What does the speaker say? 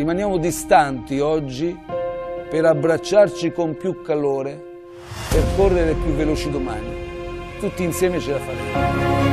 rimaniamo distanti oggi per abbracciarci con più calore, per correre più veloci domani. Tutti insieme ce la faremo.